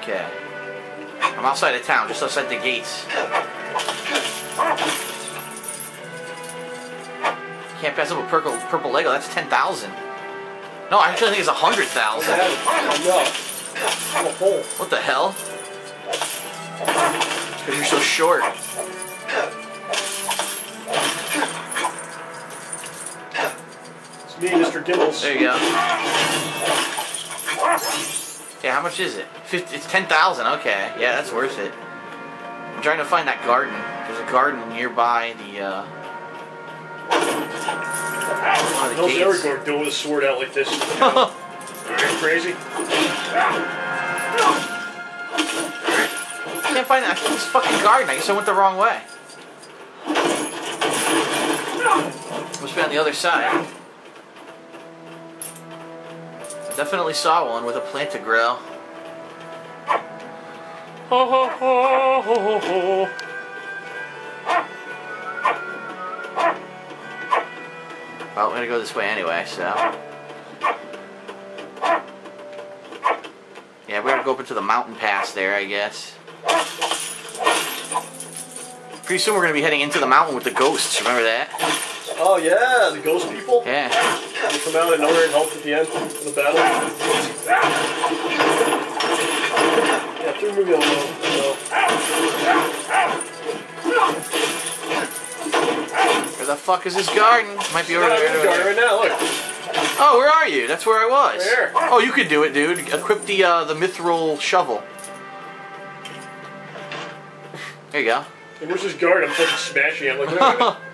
Okay. I'm outside of town, just outside the gates. Can't pass up a purple, purple Lego, that's 10,000. No, I actually think it's 100,000. Oh no. I'm a hole. What the hell? Because you're so short. It's me, Mr. Gimbals. There you go. Yeah, how much is it? 50, it's 10,000, okay. Yeah, that's worth it. I'm trying to find that garden. There's a garden nearby the, uh... One the How's gates. Aragorn doing with a sword out like this? Are you crazy? I can't find that. This fucking garden. I guess I went the wrong way. Must be on the other side. Definitely saw one with a plant to grow. Ho ho ho ho ho ho. Well, we're gonna go this way anyway, so. Yeah, we gotta go up into the mountain pass there, I guess. Pretty soon we're gonna be heading into the mountain with the ghosts. Remember that? Oh yeah, the ghost people. Yeah. They come out of nowhere and help at the end of the battle. Yeah, through movie alone. Where the fuck is this garden? Might be over there. there. right now. Look. Oh, where are you? That's where I was. Where? Oh, you could do it, dude. Equip the uh, the mithril shovel. There you go. Hey, where's this guard? I'm fucking smashing him. Like,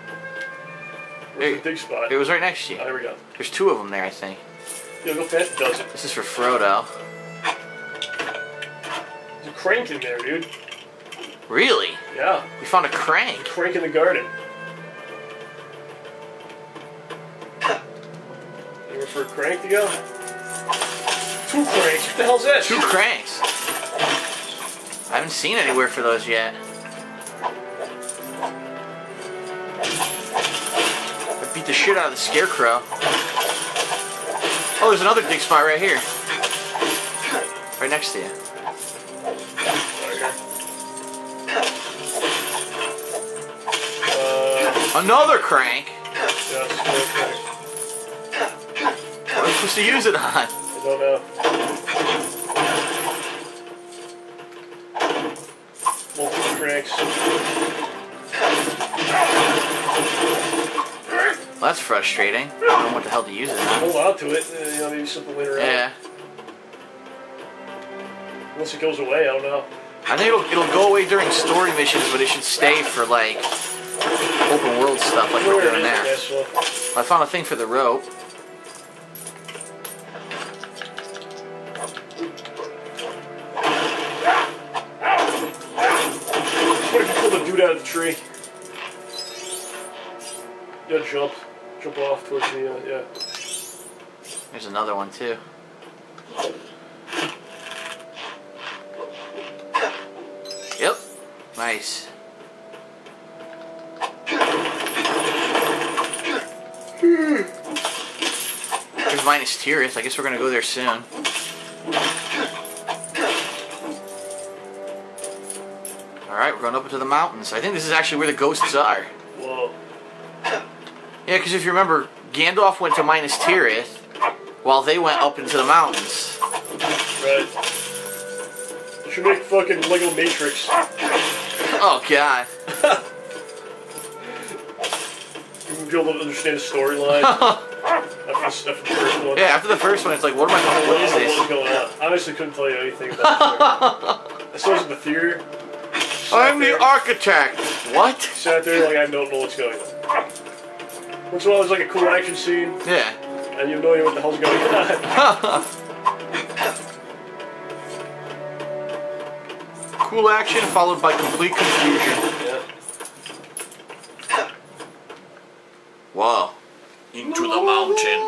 a the dig spot? It was right next to Oh, you. here we go. There's two of them there, I think. Yeah, go past dozen. This is for Frodo. There's a crank in there, dude. Really? Yeah, We found a crank. crank in the garden. You for a crank to go? Two cranks. What the hell's that? Two cranks. I haven't seen anywhere for those yet. Shit out of the scarecrow. Oh, there's another dig spot right here. Right next to you. Uh, Another crank? What am I supposed to use it on? I don't know. Multiple cranks. Well, that's frustrating. I don't know what the hell to use it on. Hold on to it. uh, You know, maybe something later Yeah. on. Once it goes away, I don't know. I think it'll, it'll go away during story missions, but it should stay for like open world stuff like we're doing there. guess. I found a thing for the rope. What if you pull the dude out of the tree? Yeah, jump. Jump off towards the, uh, yeah. There's another one too. Yep. Nice. There's Minas Tirith. I guess we're gonna go there soon. Alright, we're going up into the mountains. I think this is actually where the ghosts are. Whoa. Yeah, because if you remember, Gandalf went to Minas Tirith while they went up into the mountains. Right. You should make fucking Lego Matrix. Oh, God. You would be able to understand the storyline after, the- after the first one. Yeah, after the first one, it's like, what am I going What is What was this? going on? I honestly couldn't tell you anything about it. I saw it in the theater. I'm the architect. What? Sat there like I don't know what's going on. Once in a while there's like a cool action scene, Yeah. and you have no idea what the hell's going on. cool action followed by complete confusion. yeah. Whoa. Into the mountain.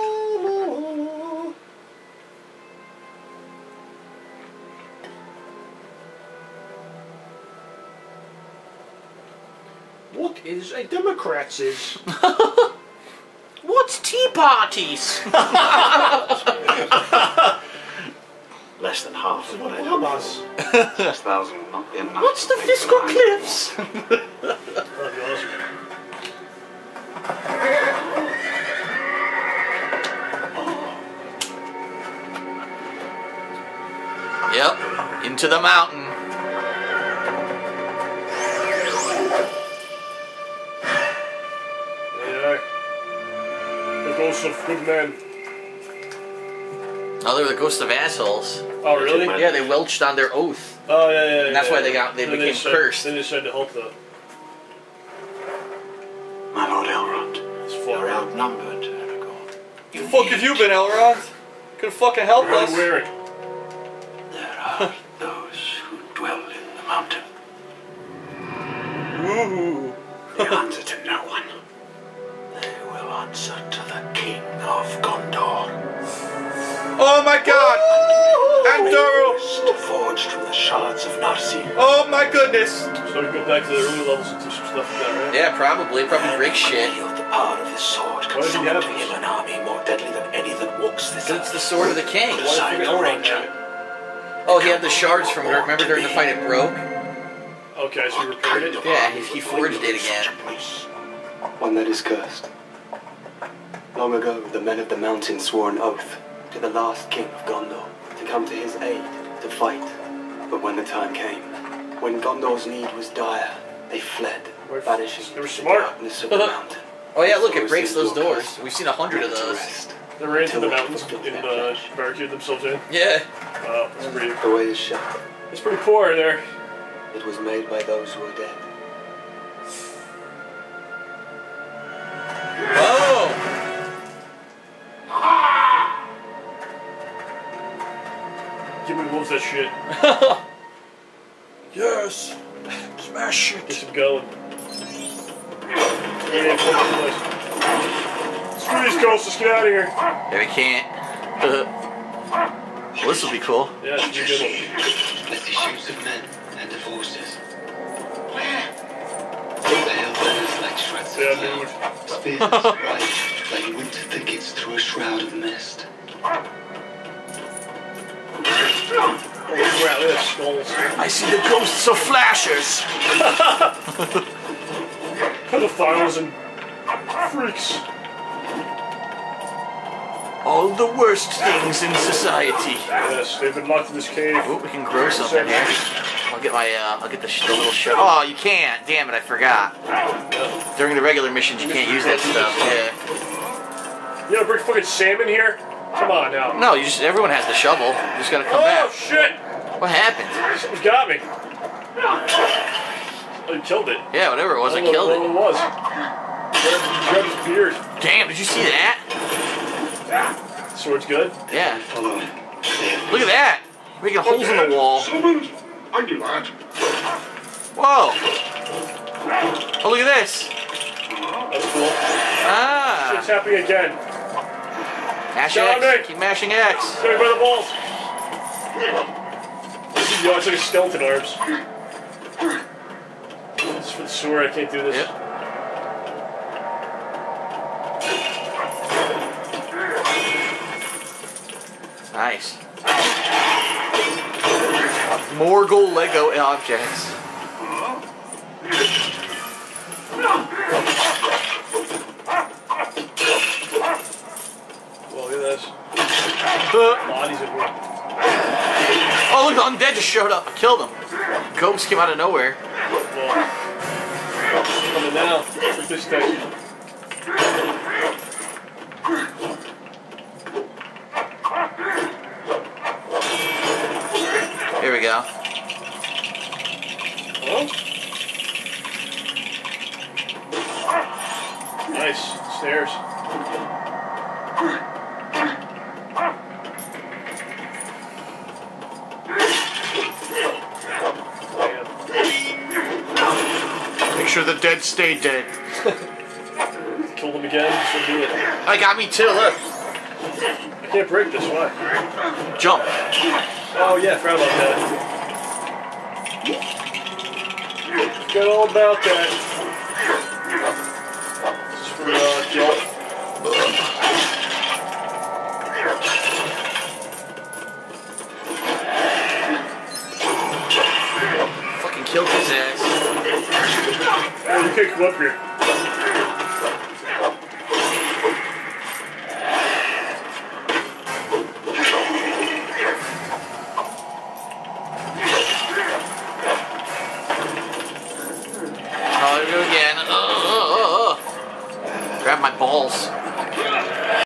What is a Democrat's is? What's tea parties? less than half of what I'd Bahamas. hoped. Six thousand not be enough. What's the Fiscal. Cliffs? That'd be awesome. yep, into the mountain. Oh, the ghosts of good men. Oh, they were the ghosts of assholes. Oh, really? Yeah, they welched on their oath. Oh, yeah, yeah. And that's yeah. why they got- they Then became decided- cursed. Then they decided to help the. My Lord Elrond, you're far out. outnumbered, Aragorn. The fuck have you been, Elrond? Could fucking help What are you wearing? There are those who dwell in the mountain. Ooh. They answer to no Oh my god! Andúril! Wrist forged from the shards of Narsil. Oh my goodness! So we go back to the early levels and do some stuff with that, eh? right? Yeah, probably. Probably break shit. Wield the power of his sword Why can does summon to him an army more deadly than any that walks this But it's the sword of the king. Why Beside did ranger. Oh, he had the shards from. Her. Remember during the fight it broke? Okay, so we repaired it. Yeah, he, he forged it again. One that is cursed. Long ago, the men of the mountain swore an oath to the last king of Gondor to come to his aid to fight. But when the time came, when Gondor's need was dire, they fled, We're- vanishing they were into smart. the darkness of the mountain. Oh yeah, look, it breaks those doors. We've seen a hundred of never to those. rest. They ran to the mountains fulfilled and their uh, flesh. barricaded themselves in. Yeah. Wow, that's pretty. The way is shut. It's pretty poor there. It was made by those who are dead. Give me the wolves that shit. yes! Smash Get it! some going. Yeah, come on, boys. Screw these ghosts, let's get out of here. Yeah, we can't. well, this will be cool. Yeah, it's a good one. Let the shapes of men and of horses. Where? Pale banners like shreds of Yeah, cloud. dude. Spears white like winter thickets through a shroud of mist. I see the ghosts of flashers! Pedophiles and freaks. All the worst things in society. Yes, they've been locked in this cave. Oh, we can grow something here. I'll get my, uh, I'll get the, sh- the little shell. Oh, you can't! Damn it, I forgot. During the regular missions, you can't use that stuff. Yeah. You gotta bring fucking salmon here? Come on now. No, you just, everyone has the shovel. You just gotta come Oh back. Oh shit! What happened? Something's got me. Oh, you killed it. Yeah, whatever it was, I don't know killed what it. it was. Grabbed grabbed his beard. Damn, did you see that? Sword's good. Yeah. Follow him. Look at that! Making holes in the wall. Summoned. I'm glad. Whoa! Oh, look at this! That's cool. Ah! It's happening again. Mash Dominic! X. Keep mashing X. Get me by the balls. Yo, it's like a skeleton arms. This is for the sword. I can't do this. Yep. Nice. Morgul Lego objects. Well, look at this. Uh, Bodies in here. Oh, look, the undead just showed up. I killed him. Ghosts came out of nowhere. Coming now. Thing. Here we go. Hello? Nice. Stairs. Damn. Make sure the dead stay dead. Killed him again. So do it. I got me too. Look. I can't break this. Why? Jump. Oh yeah, forgot about that. Forgot all about that. This is for Oh, you can't come up here.